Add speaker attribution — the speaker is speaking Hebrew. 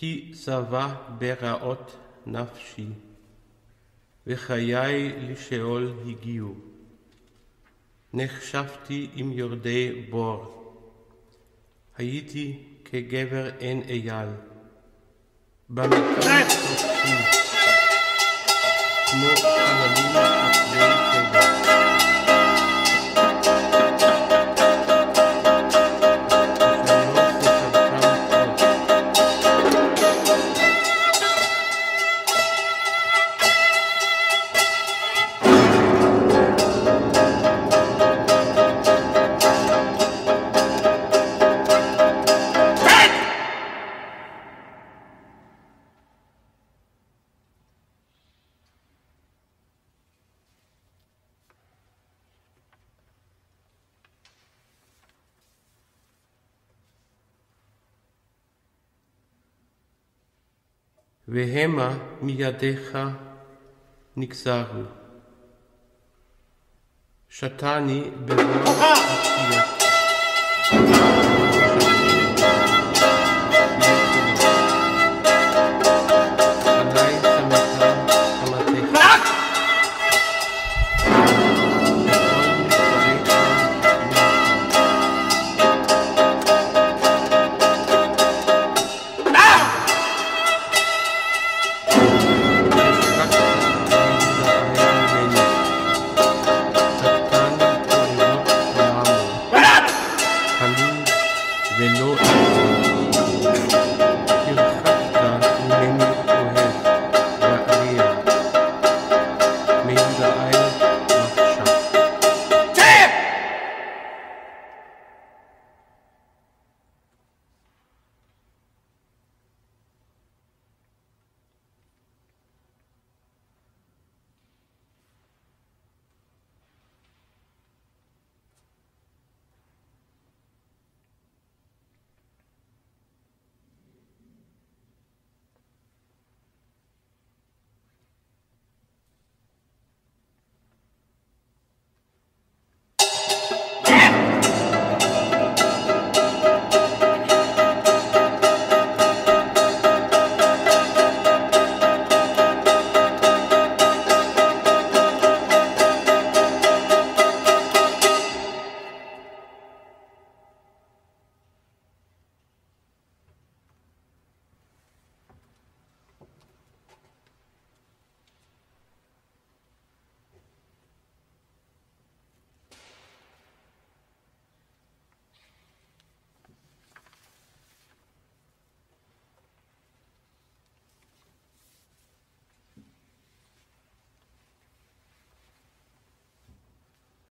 Speaker 1: כי שבע ברעות נפשי, וחיי לשאול הגיעו. נחשבתי עם יורדי בור, הייתי כגבר עין אייל, במקרה כמו חללים והמה מידיך נגזרו. שתני בבור התחיות. No.